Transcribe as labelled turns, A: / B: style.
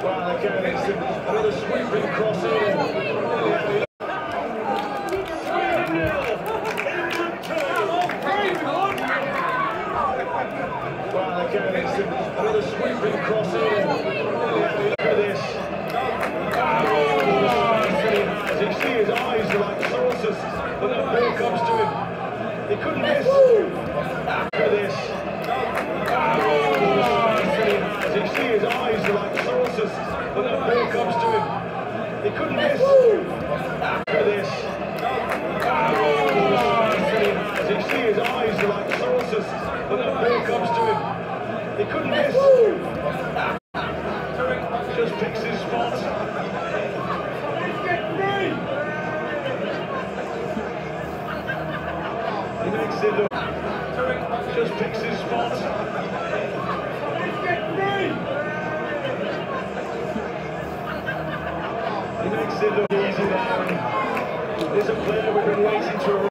A: Another sweeping cross in. Well, again, it's another sweeping this. As you see, his eyes like saucers, but that ball comes to him. He couldn't miss. Look at this. As you see, his eyes are like saucers, but that ball comes to him. He couldn't miss. Look at this. As you see, his eyes are like saucers, but that ball comes to him. He couldn't miss. Just picks his spot. He makes it look. Just picks his spot. He makes it look easy there. There's a player we've been waiting to